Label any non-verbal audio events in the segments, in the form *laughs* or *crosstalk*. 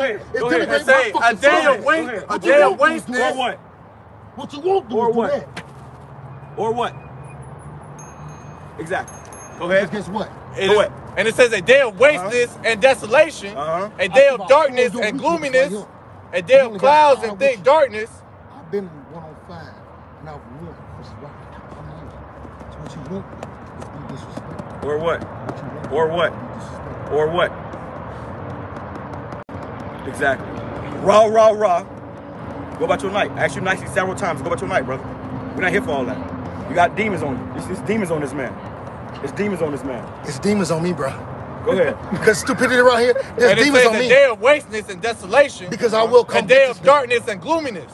ahead. It's Go ahead. Say a day of waste, a day of won't waste. Or what? What you won't do Or is do what? that. Or what? Exactly. Go Because ahead. guess what? Go It is- ahead. and it says a day of wasteness and desolation, Uh-huh. a day of darkness and you look like gloominess, a day of clouds and thick darkness. I've been in one on five, and I've won. Which is right. I'm here. So what you won't do is be disrespectful. Or what? What you won't Or do what? is be disrespectful. Or what? Exactly. Raw, raw, raw. Go about your night. I asked you nicely several times. Go about your night, brother. We're not here for all that. You got demons on you. It's, it's demons on this man. It's demons on this man. It's demons on me, bro. Go ahead. *laughs* Because stupidity around here, there's And it demons says on a me. day of wasteness and desolation, Because I will come. a day of this nigga. darkness and gloominess.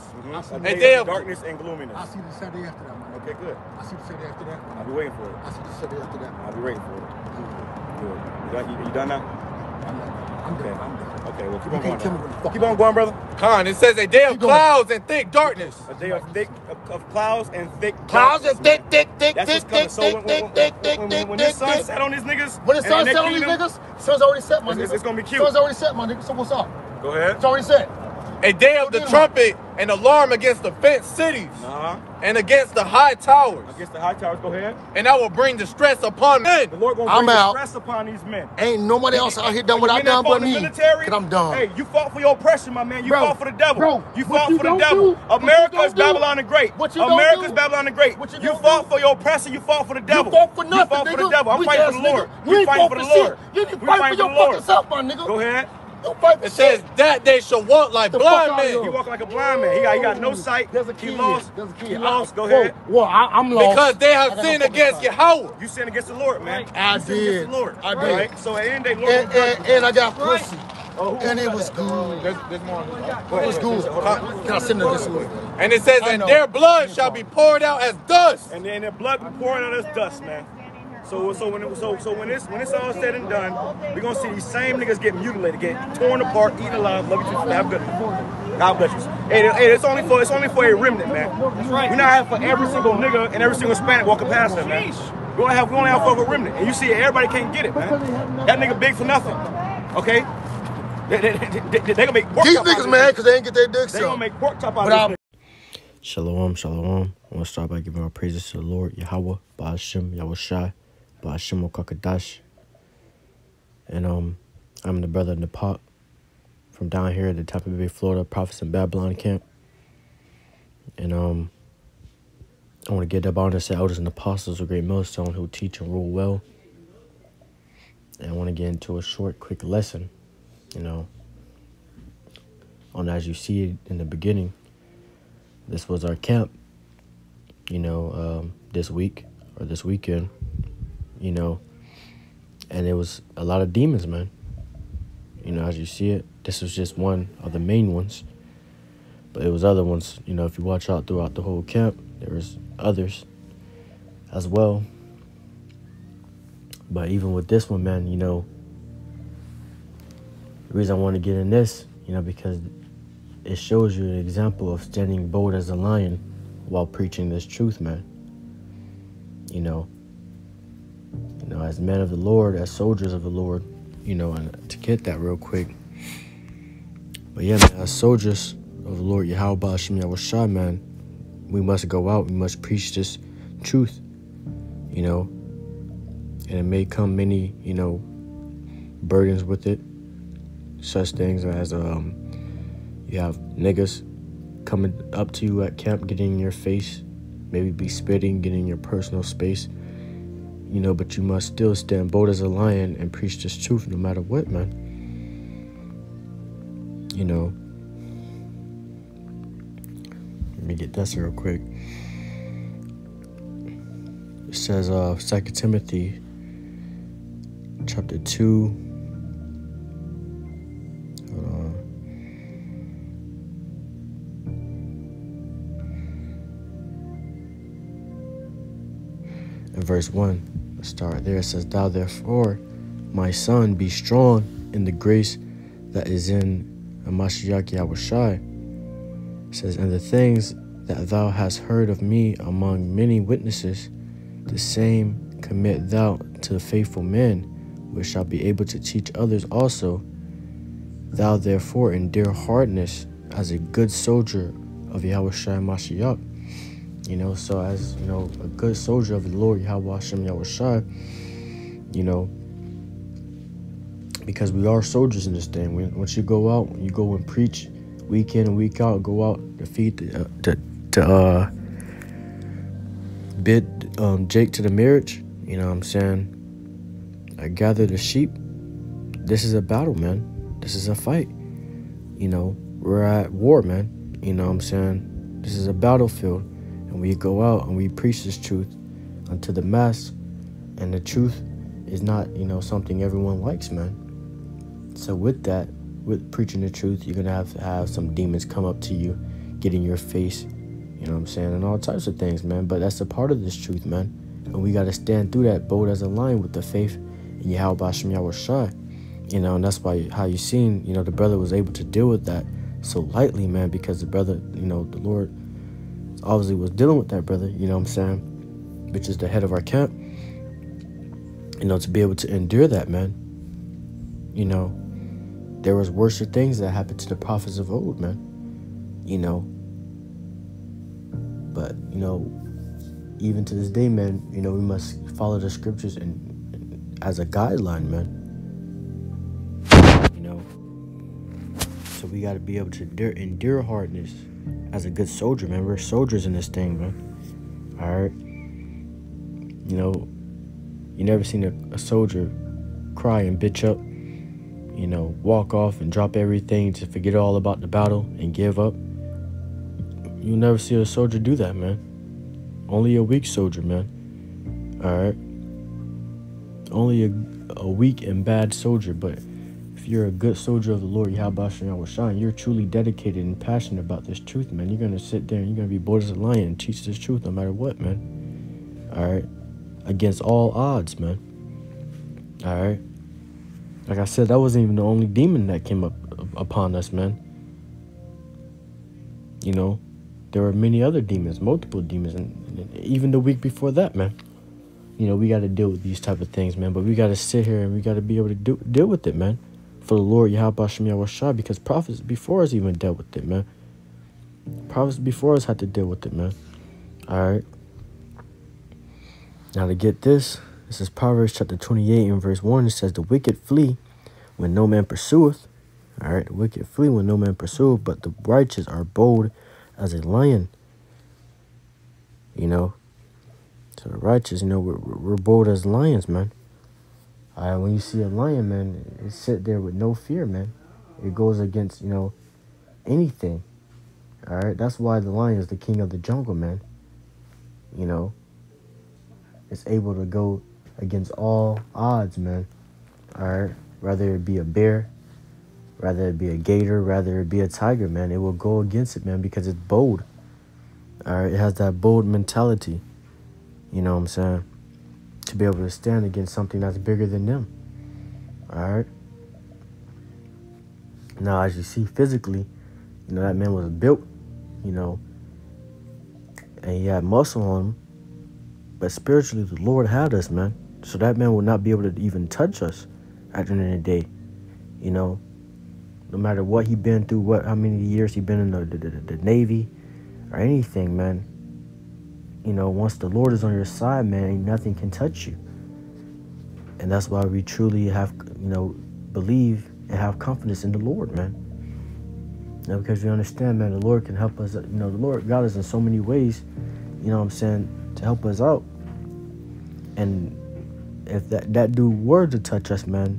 A A day day of of darkness and gloominess. I see the Saturday after that, man. Okay, good. I see the Saturday after that. I'll be waiting for it. I see the Saturday after that. I'll be waiting for it. Mm-hmm. Good. You, got, you, you done now? I'm not. I'm Okay. done. I'm done. Okay, well, keep on going. now. the Keep on going, brother. Con, it says a day of clouds and thick darkness. A day of thick, of, of clouds and thick Clouds darkness, and thick, thick, thick, That's thick, thick, So thick, thick, thick, when, thick, when, thick, when thick, this sun set on these niggas, When the sun set on these niggas, sun's already set, my It's- it's gonna be cute. Sun's already set, my nigga. So what's up? Go ahead. It's already set. A day of the trumpet and alarm against the fenced cities Uh-huh. and against the high towers. Against the high towers, go ahead. And I will bring distress upon men. The Lord gonna I'm bring out. stress upon these men. Ain't nobody else out here done what You I men that done fought but in the me. military, Cause I'm done. Hey, you fought for your oppression, my man. You Bro, fought for the devil. bro, you fought you for the devil. do, what America is Babylon the Great. what you don't America is do, Babylon the Great. what you You fought do. for your oppressor. You fought for the devil. You fought for nothing, You fought nigga. for the devil. I'm Weak fighting for the Lord. nigga. You You ain't fighting for the for Lord. You didn't fight for your the fucking self, my nigga. Go ahead. You fight for It says that they shall walk like The blind fuck out of men. He walking like a blind man. He got, he got no sight. There's a He lost. There's a kid. He lost. Go Whoa, ahead. Well, I, I'm lost. Because they have sinned against sight. Yahweh. You sin against the Lord, man. I you sin against did. the Lord. I did. Right? So at the end of the Lord And, and, and I got pussy. Oh, And it was good. There's, there's more. It was good. Can I send it this way? And it says, I and their blood shall be poured out as dust. and then their blood will pour out as dust, man. So so when it, so so when this when it's all said and done, we're gonna see these same niggas get mutilated, get torn apart, eaten alive. Love you too. Have a good. God bless you. Hey, hey, it's only for it's only for a remnant, man. That's right. We're not having for every single nigga and every single Hispanic walking past them, man. We only have we only have for a remnant, and you see everybody can't get it, man. That nigga big for nothing. Okay. They, they, they, they, they gonna make pork These chop out of niggas this mad because they ain't get their dick They gonna make pork chop out of I- this. Shalom, shalom. I want to start by giving our praises to the Lord, Yahweh, Ba'ashem, Yahushai, Ba'ashem Okakadash. And um, I'm the brother in the from down here at the Tampa Bay, Florida, Prophets in Babylon camp. And um, I want to get up on and say elders and apostles of great millstone who teach and rule well. And I want to get into a short, quick lesson, you know, on as you see it in the beginning this was our camp you know um, this week or this weekend you know? And it was a lot of demons man. You know as you see it this was just one of the main ones. But it was other ones you know if you watch out throughout the whole camp there was others as well. But even with this one man you know the reason i want to get in this you know because it shows you an example of standing bold as a lion while preaching this truth, man. You know, you know, as men of the Lord, as soldiers of the Lord, you know, and to get that real quick. But yeah, man, as soldiers of the Lord, Yahweh Ba'ashem Yahushua, man, we must go out, we must preach this truth, you know, and it may come many, you know, burdens with it, such things as, um, you have niggas coming up to you at camp, getting in your face, maybe be spitting, getting in your personal space. You know, but you must still stand bold as a lion and preach this truth no matter what, man. You know. Let me get this real quick. It says uh 2 Timothy chapter 2 Hold verse 1. Let's start there. It says, Thou therefore, my son, be strong in the grace that is in Mashiach Yahushai. It says, And the things that thou hast heard of me among many witnesses, the same commit thou to faithful men, which shall be able to teach others also. Thou therefore endure hardness as a good soldier of Yahweh Shai Mashiach. You know, so as you know, a good soldier of the Lord Yahweh Hashem Yahweh Shai, you know, because we are soldiers in this thing. When, once you go out, you go and preach week in and week out, go out to feed the, uh, to to uh bid um Jake to the marriage. You know what I'm saying? I gather the sheep. This is a battle, man. This is a fight. You know, we're at war, man. You know what I'm saying? This is a battlefield. And we go out and we preach this truth unto the mass. And the truth is not, you know, something everyone likes, man. So with that, with preaching the truth, you're gonna have to have some demons come up to you, get in your face, you know what I'm saying, and all types of things, man. But that's a part of this truth, man. And we gotta stand through that bold as a lion with the faith in Yahweh Yahweh Shai. You know, and that's why how you seen, you know, the brother was able to deal with that so lightly, man, because the brother, you know, the Lord obviously was dealing with that brother, you know what I'm saying, which is the head of our camp. You know, to be able to endure that, man. You know, there was worse things that happened to the prophets of old, man. You know. But, you know, even to this day, man, you know, we must follow the scriptures and, and as a guideline, man. You know. So we gotta be able to endure, endure hardness as a good soldier, man. We're soldiers in this thing, man. Alright. You know, you never seen a, a soldier cry and bitch up you know, walk off and drop everything to forget all about the battle and give up. You'll never see a soldier do that, man. Only a weak soldier, man. Alright? Only a, a weak and bad soldier, but if you're a good soldier of the Lord, Yahweh Shine, you're truly dedicated and passionate about this truth, man. You're gonna sit there and you're gonna be bold as a lion and teach this truth no matter what, man. Alright? Against all odds, man. Alright? Like I said, that wasn't even the only demon that came up upon us, man. You know, there were many other demons, multiple demons, and, even the week before that, man. You know, we got to deal with these type of things, man. But we got to sit here and we got to be able to do, deal with it, man. For the Lord Yahweh Shem because prophets before us even dealt with it, man. Prophets before us had to deal with it, man. All right. Now to get this, this is Proverbs chapter 28 and verse 1. It says, The wicked flee when no man pursueth. All right, the wicked flee when no man pursueth, but the righteous are bold as a lion. You know, so the righteous, you know, we're, we're bold as lions, man. All right, when you see a lion, man, it sit there with no fear, man. It goes against, you know, anything. All right, that's why the lion is the king of the jungle, man. You know, it's able to go against all odds, man. All right, rather it be a bear, rather it be a gator, rather it be a tiger, man. It will go against it, man, because it's bold. All right, it has that bold mentality. You know what I'm saying? To be able to stand against something that's bigger than them. All right. Now, as you see physically, you know that man was built, you know, and he had muscle on him. But spiritually, the Lord had us, man. So that man will not be able to even touch us at the end of the day. You know, no matter what he been through, what how many years he been in the, the, the, the Navy or anything, man. You know, once the Lord is on your side, man, nothing can touch you. And that's why we truly have, you know, believe and have confidence in the Lord, man. Now, because we understand, man, the Lord can help us. You know, the Lord God is in so many ways, you know what I'm saying, to help us out. And if that, that dude were to touch us, man,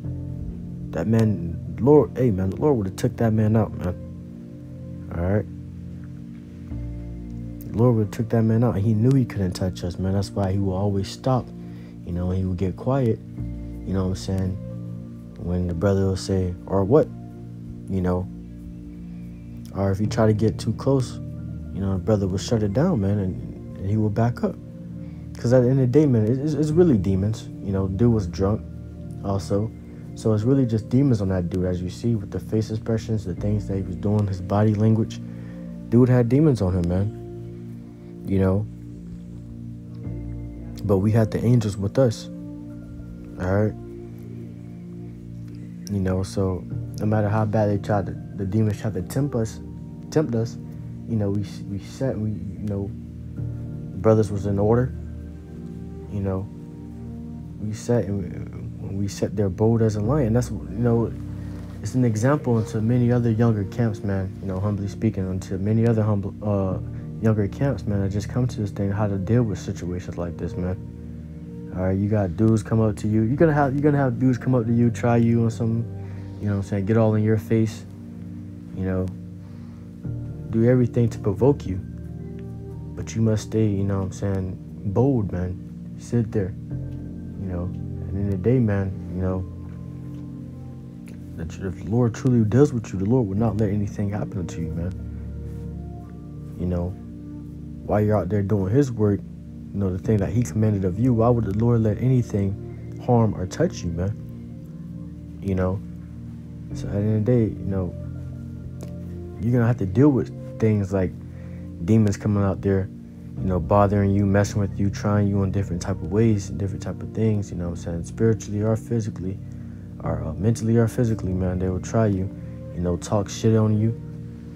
that man, Lord, hey, man, the Lord would have took that man out, man. All right. Lord would took that man out. He knew he couldn't touch us, man. That's why he will always stop. You know, he would get quiet. You know what I'm saying? When the brother will say, or what? You know. Or if you try to get too close, you know, the brother will shut it down, man, and, and he will back up. Because at the end of the day, man, it's, it's really demons. You know, dude was drunk also. So it's really just demons on that dude, as you see with the face expressions, the things that he was doing, his body language. Dude had demons on him, man. You know. But we had the angels with us. Alright. You know, so no matter how bad they tried to, the demons tried to tempt us, tempt us, you know, we we set we you know, brothers was in order. You know, we set and we set their bold as a lion. That's you know, it's an example unto many other younger camps, man. You know, humbly speaking, unto many other humble uh younger camps, man. I just come to this thing how to deal with situations like this, man. All right, you got dudes come up to you. You're gonna have you're gonna have dudes come up to you, try you on some, you know, what I'm saying, get all in your face. You know, do everything to provoke you, but you must stay. You know, what I'm saying, bold, man. Sit there. You know, and in the day, man, you know, that if the Lord truly does with you, the Lord would not let anything happen to you, man. You know, while you're out there doing His work, you know, the thing that He commanded of you, why would the Lord let anything harm or touch you, man? You know, so at the end of the day, you know, you're gonna have to deal with things like demons coming out there, you know, bothering you, messing with you, trying you in different type of ways, different type of things. You know, I'm saying spiritually or physically, or uh, mentally or physically, man, they will try you. You know, talk shit on you.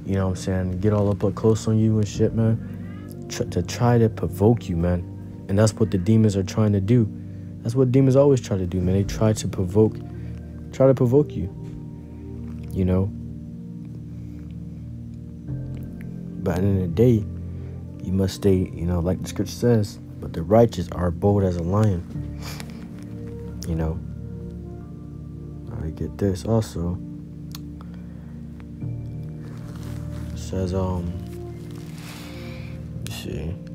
You know what I'm saying? Get all up close on you and shit, man. Tr- to try to provoke you, man. And that's what the demons are trying to do. That's what demons always try to do, man. They try to provoke, try to provoke you. You know. But at the end of the day, you must stay, you know, like the scripture says, but the righteous are bold as a lion. You know. I get this also. It says, um, let's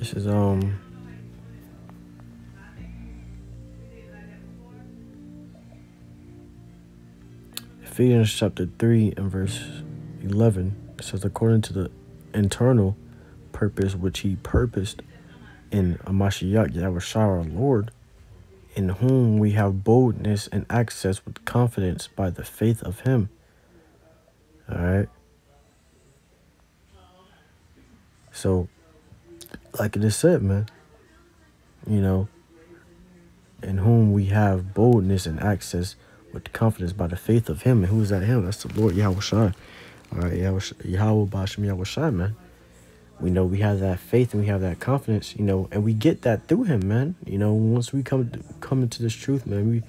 This is um Ephesians chapter 3 and verse 11. It says, according to the internal purpose which he purposed in Amashiach Yahushua our Lord, in whom we have boldness and access with confidence by the faith of him. All right. So, like it is said, man, you know, in whom we have boldness and access with confidence by the faith of him. And who is that him? That's the Lord Yahweh Shai. All right, Yahweh Yahweh Bashem Yahweh Shai, man. We know we have that faith and we have that confidence, you know, and we get that through him, man. You know, once we come come into this truth, man, we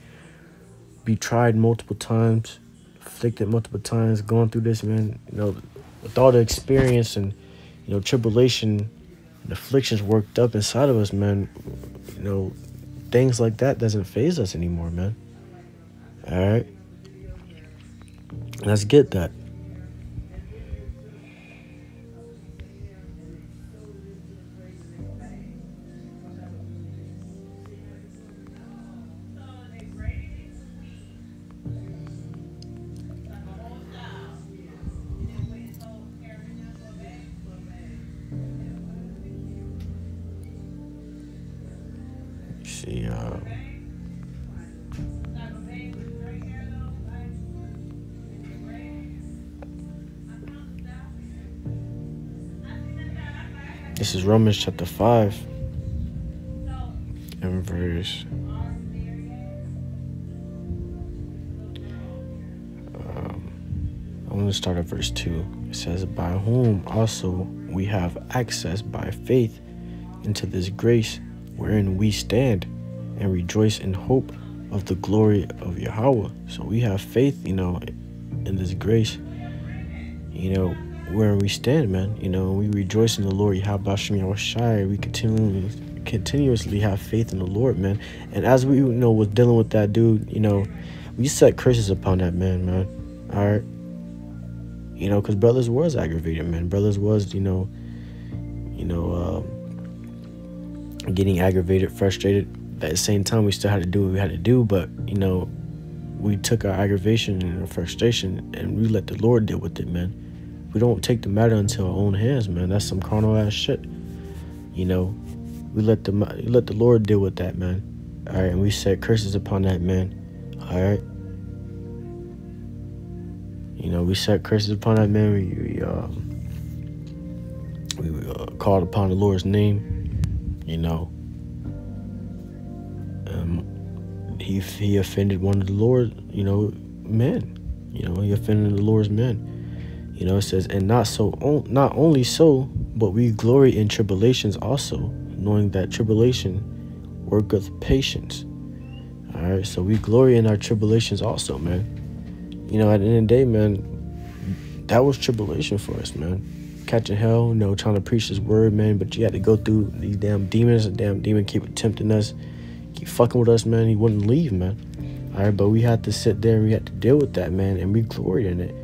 be tried multiple times, afflicted multiple times, going through this, man. You know, with all the experience and you know tribulation and afflictions worked up inside of us, man. You know, things like that doesn't phase us anymore, man. All right, let's get that. This is Romans chapter 5 and verse. Um, I want to start at verse 2. It says, By whom also we have access by faith into this grace wherein we stand and rejoice in hope of the glory of Yahweh. So we have faith, you know, in this grace, you know, where we stand, man. You know, we rejoice in the Lord. Yahweh Shy. We continually continuously have faith in the Lord, man. And as we you know was dealing with that dude, you know, we set curses upon that man, man. All right. You know, because brothers was aggravated, man. Brothers was, you know, you know, um, getting aggravated, frustrated. At the same time, we still had to do what we had to do, but you know, we took our aggravation and our frustration and we let the Lord deal with it, man. We don't take the matter into our own hands, man. That's some carnal ass shit. You know, we let the let the Lord deal with that, man. All right, and we set curses upon that man. All right. You know, we set curses upon that man. We, we um, we uh, called upon the Lord's name. You know, um, he he offended one of the Lord, you know, men. You know, he offended the Lord's men. You know, it says, and not so, not only so, but we glory in tribulations also, knowing that tribulation worketh patience. All right, so we glory in our tribulations also, man. You know, at the end of the day, man, that was tribulation for us, man. Catching hell, you know, trying to preach his word, man, but you had to go through these damn demons. A damn demon keep tempting us, keep fucking with us, man. He wouldn't leave, man. All right, but we had to sit there and we had to deal with that, man, and we gloried in it.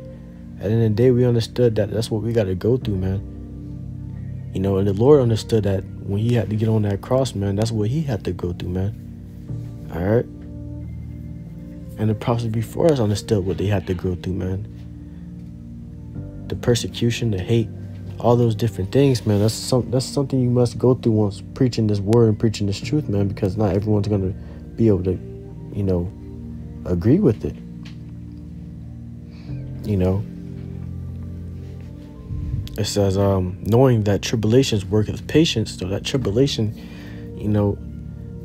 At the end of the day, we understood that that's what we got to go through, man. You know, and the Lord understood that when he had to get on that cross, man, that's what he had to go through, man. All right. And the prophets before us understood what they had to go through, man. The persecution, the hate, all those different things, man. That's some that's something you must go through once preaching this word and preaching this truth, man, because not everyone's gonna be able to, you know, agree with it. You know, it says, um, knowing that tribulations worketh patience, so that tribulation, you know,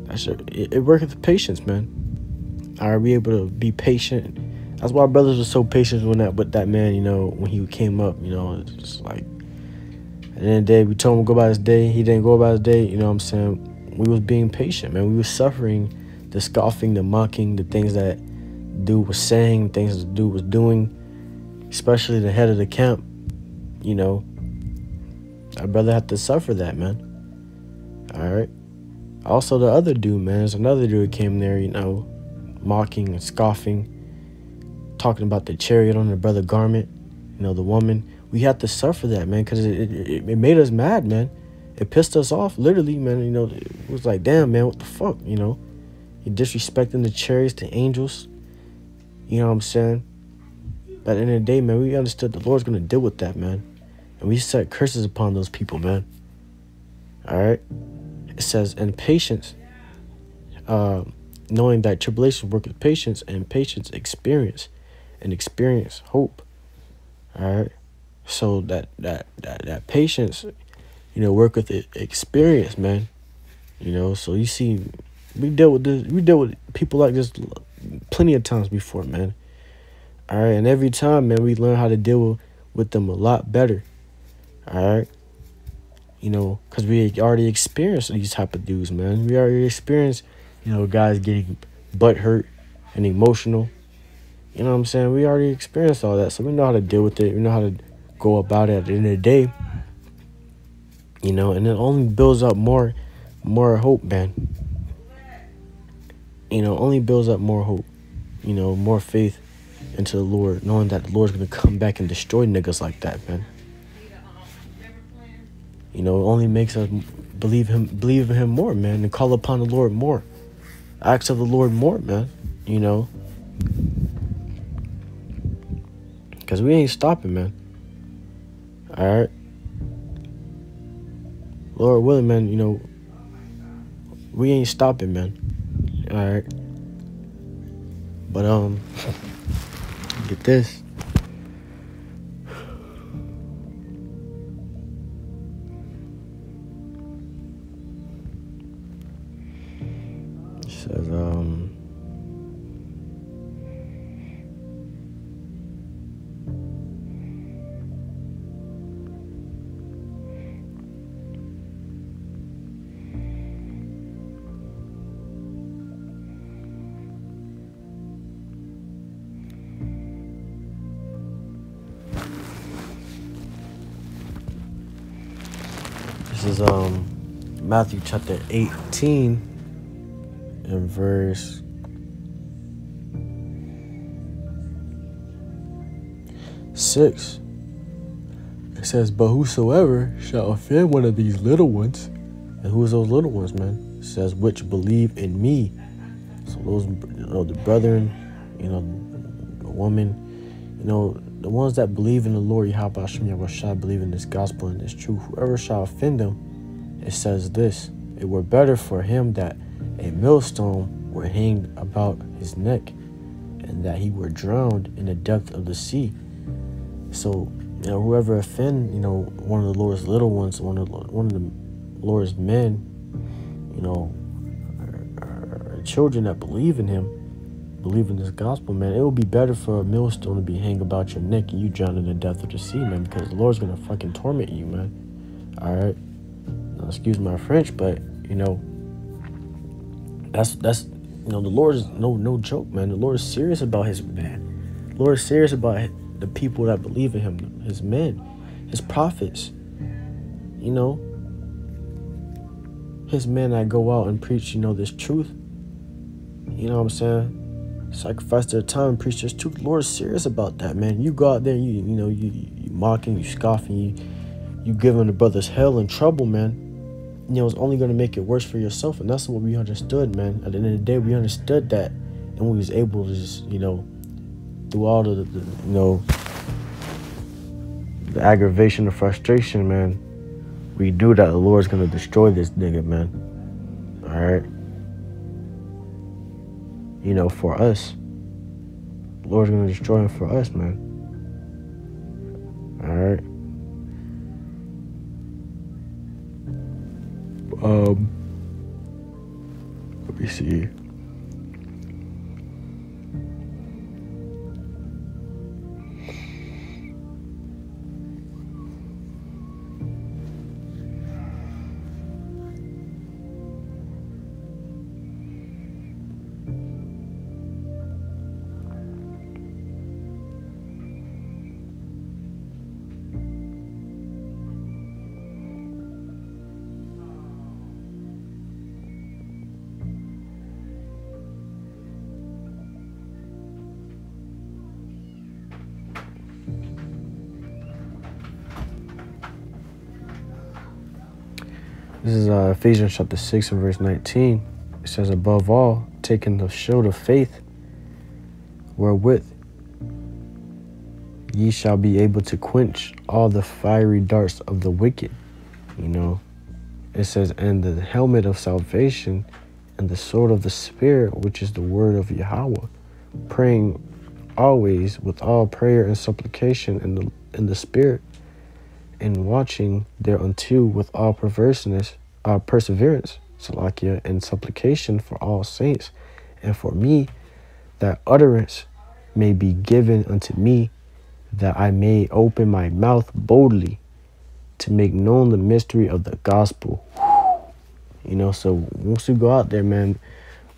that's it, it worketh patience, man. Are we able to be patient? That's why brothers were so patient when that with that man, you know, when he came up, you know, it's just like at the end of the day, we told him to go about his day. He didn't go about his day, you know what I'm saying? We was being patient, man. We was suffering the scoffing, the mocking, the things that dude was saying, things that dude was doing, especially the head of the camp you know, I'd rather have to suffer that, man. All right. Also, the other dude, man, there's another dude came there, you know, mocking and scoffing, talking about the chariot on the brother garment, you know, the woman. We had to suffer that, man, because it, it, it made us mad, man. It pissed us off, literally, man. You know, it was like, damn, man, what the fuck, you know? You're disrespecting the chariots, the angels. You know what I'm saying? But at the the day, man, we understood the Lord's going to deal with that, man. And we set curses upon those people, man. All right. It says, and patience, uh, knowing that tribulation worketh patience, and patience experience, and experience hope. All right. So that that that that patience, you know, work with it experience, man. You know, so you see, we dealt with this. We dealt with people like this plenty of times before, man. All right, and every time, man, we learn how to deal with, with them a lot better. All right. You know, because we already experienced these type of dudes, man. We already experienced, you know, guys getting butt hurt and emotional. You know what I'm saying? We already experienced all that. So we know how to deal with it. We know how to go about it at the end of the day. You know, and it only builds up more more hope, man. You know, only builds up more hope. You know, more faith into the Lord, knowing that the Lord's gonna come back and destroy niggas like that, man. You know, it only makes us believe him, believe in him more, man, and call upon the Lord more. Ask of the Lord more, man. You know, because we ain't stopping, man. All right. Lord willing, man. You know, we ain't stopping, man. All right. But um, *laughs* get this. Matthew chapter 18 and verse six. It says, But whosoever shall offend one of these little ones, and who is those little ones, man? It says, which believe in me. So those, you know, the brethren, you know, the woman, you know, the ones that believe in the Lord Yahweh Hashem Yahweh Shai, believe in this gospel and this truth, whoever shall offend them, it says this, it were better for him that a millstone were hanged about his neck, and that he were drowned in the depth of the sea. So, you know, whoever offend, you know, one of the Lord's little ones, one of the, one of the Lord's men, you know, or, or children that believe in Him, believe in this gospel, man, it would be better for a millstone to be hanged about your neck and you drown in the depth of the sea, man, because the Lord's gonna fucking torment you, man. All right. Excuse my French, but you know, that's that's you know, the Lord is no no joke, man. The Lord is serious about His man. The Lord is serious about the people that believe in Him, His men, His prophets. You know, His men that go out and preach, you know, this truth. You know what I'm saying? Sacrifice their time and preach this truth. Lord is serious about that, man. You go out there, you you know, you you mocking, you scoffing, you you giving the brothers hell and trouble, man you know, it's only going to make it worse for yourself. And that's what we understood, man. At the end of the day, we understood that. And we was able to just, you know, through all the, the you know, the aggravation, the frustration, man, we knew that the Lord's going to destroy this nigga, man. All right? You know, for us. The Lord's going to destroy him for us, man. All right? Um, let me see. This is uh, Ephesians chapter 6 and verse 19. It says, Above all, taking the shield of faith, wherewith ye shall be able to quench all the fiery darts of the wicked. You know, it says, And the helmet of salvation and the sword of the Spirit, which is the word of Yahweh, praying always with all prayer and supplication in the in the Spirit and watching thereunto with all perverseness, uh, perseverance, Salakia, and supplication for all saints, and for me, that utterance may be given unto me, that I may open my mouth boldly to make known the mystery of the gospel. You know, so once we go out there, man,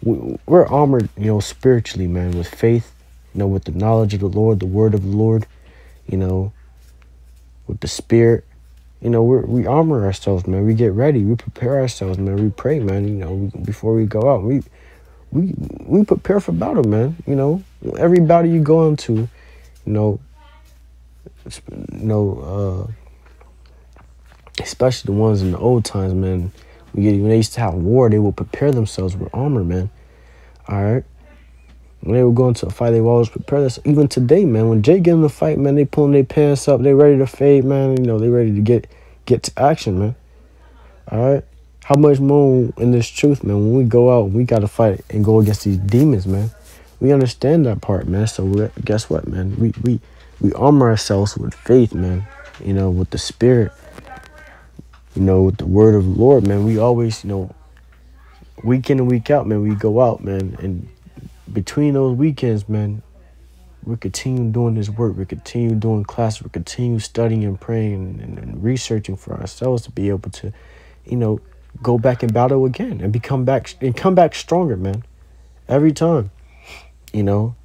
we're armored, you know, spiritually, man, with faith, you know, with the knowledge of the Lord, the word of the Lord, you know, with the spirit. You know, we we armor ourselves, man. We get ready. We prepare ourselves, man. We pray, man. You know, before we go out, we we we prepare for battle, man. You know, every battle you go into, you know, you know, uh, especially the ones in the old times, man. We when they used to have war, they would prepare themselves with armor, man. All right. When they were going to a fight, they would always prepare this. Even today, man, when Jay get in the fight, man, they pulling their pants up, they ready to fade, man. You know, they ready to get get to action, man. All right. How much more in this truth, man? When we go out, we got to fight and go against these demons, man. We understand that part, man. So guess what, man? We we we armor ourselves with faith, man. You know, with the spirit. You know, with the word of the Lord, man. We always, you know, week in and week out, man. We go out, man, and between those weekends, man, we continue doing this work. We continue doing classes. We continue studying and praying and, and, researching for ourselves to be able to, you know, go back and battle again and become back and come back stronger, man. Every time, you know,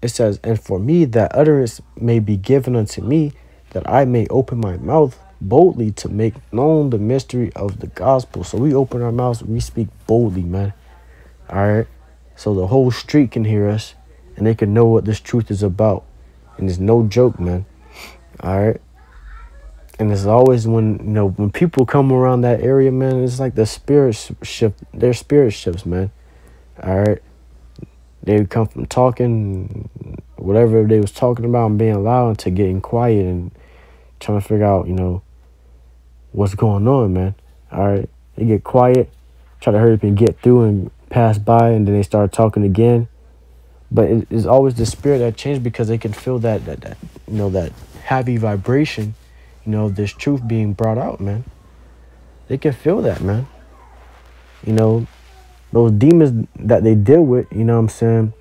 it says, and for me that utterance may be given unto me, that I may open my mouth boldly to make known the mystery of the gospel. So we open our mouths, we speak boldly, man. All right so the whole street can hear us and they can know what this truth is about. And it's no joke, man. All right. and it's always when you know when people come around that area, man. It's like the spirit sh- shift. Their spirit shifts, man. All right, they come from talking, whatever they was talking about, and being loud, to getting quiet and trying to figure out, you know, what's going on, man. All right, they get quiet, try to hurry up and get through and pass by, and then they start talking again. But it's always the spirit that changed because they can feel that that, that you know that heavy vibration, you know, this truth being brought out, man. They can feel that, man. You know, those demons that they deal with, you know what I'm saying?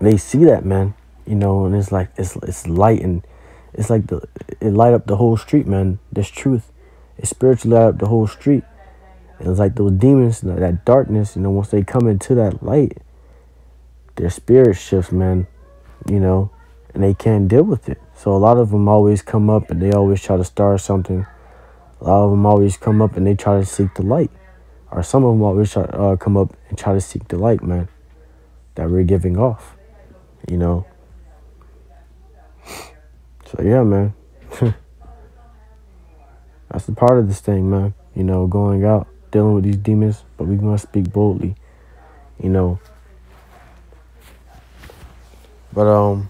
They see that, man. You know, and it's like it's it's light and it's like the it light up the whole street, man. This truth. It spiritually light up the whole street. And it's like those demons, that, darkness, you know, once they come into that light, their spirit shifts, man. You know, and they can't deal with it. So a lot of them always come up and they always try to start something. A lot of them always come up and they try to seek the light, or some of them always try, uh, come up and try to seek the light, man, that we're giving off. You know. So yeah, man. *laughs* That's the part of this thing, man. You know, going out, dealing with these demons, but we must speak boldly. You know. But um,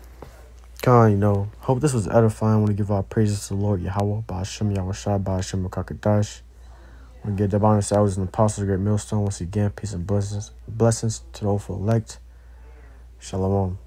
Khan, you know, hope this was edifying. I want to give our praises to the Lord Yahweh, Ba'ashem Yahweh Shai, Ba'ashem Kakadash. We get the bonus hours and apostles, great millstone. Once again, peace and blessings, blessings to the hopeful elect. Shalom.